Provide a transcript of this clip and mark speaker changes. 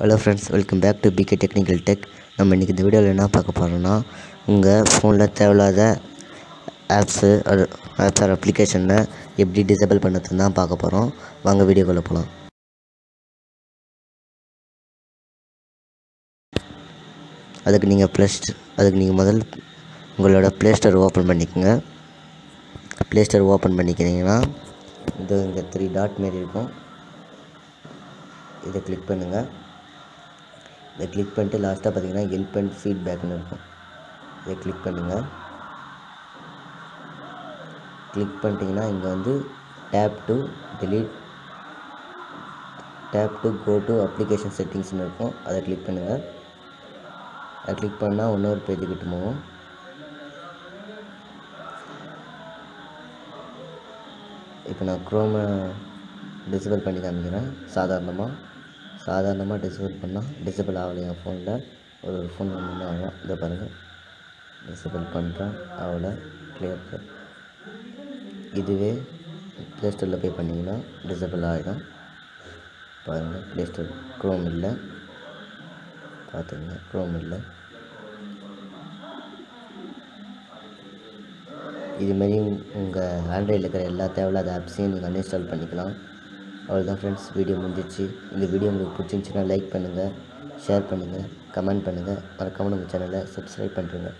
Speaker 1: Hello friends welcome back to P K technical tech நம்ம இன்றைக்கி இந்த வீடியோவில் என்ன பார்க்க போகிறோம்னா உங்கள் ஃபோனில் தேவையில்லாத ஆப்ஸு ஆப்ஸ் ஆர் அப்ளிகேஷனை எப்படி டிசேபிள் பண்ணுறதுன்னு தான் பார்க்க போகிறோம் வாங்க வீடியோக்குள்ளே போகலாம் அதுக்கு நீங்கள் ப்ளஸ் அதுக்கு நீங்கள் முதல் உங்களோட ப்ளே ஸ்டோர் ஓப்பன் பண்ணிக்கோங்க. ப்ளே ஸ்டோர் ஓப்பன் பண்ணிக்கிறீங்கன்னா இது இங்கே த்ரீ டாட் மாரி இருக்கும். இதை கிளிக் பண்ணுங்கள் இதை கிளிக் பண்ணிட்டு லாஸ்ட்டாக பார்த்தீங்கன்னா ஹெல்ப் அண்ட் ஃபீட்பேக்னு இருக்கும். இதை கிளிக் பண்ணுங்கள் கிளிக் பண்ணிட்டீங்கன்னா இங்கே வந்து tap to delete tap to go to application செட்டிங்ஸ்னு இருக்கும். அதை கிளிக் பண்ணுங்கள் அதை கிளிக் பண்ணால் இன்னொரு பேஜுக்கிட்டு போகும். இப்போ நான் க்ரோமை டிசபிள் பண்ணி காமிக்கிறேன் சாதாரணமாக சாதாரணமாக டிசேபிள் பண்ணால் டிசேபிள் ஆகலையா ஃபோனில் ஒரு ஃபோன் ஒன்று ஆகும் இதை பாருங்கள் டிசேபிள் பண்ணுறேன் ஆகலை கிளியர் இதுவே ப்ளே ஸ்டோரில் போய் பண்ணிங்கன்னா டிசேபிள் ஆகிடும் பாருங்கள் ப்ளே ஸ்டோர் க்ரோம் இல்லை. பார்த்துங்க க்ரோம் இல்லை. இதுமாரி உங்கள் ஆண்ட்ராய்டில் இருக்கிற எல்லா தேவையில்லாத ஆப்ஸையும் நீங்கள் அன்இன்ஸ்டால் பண்ணிக்கலாம். அவ்வளோதான் ஃப்ரெண்ட்ஸ் வீடியோ முடிஞ்சிச்சு இந்த வீடியோ உங்களுக்கு பிடிச்சிருந்துச்சின்னா லைக் பண்ணுங்கள் ஷேர் பண்ணுங்கள் கமெண்ட் பண்ணுங்கள் மறக்காமல் நம்ம சேனலை சப்ஸ்கிரைப் பண்ணுறேங்க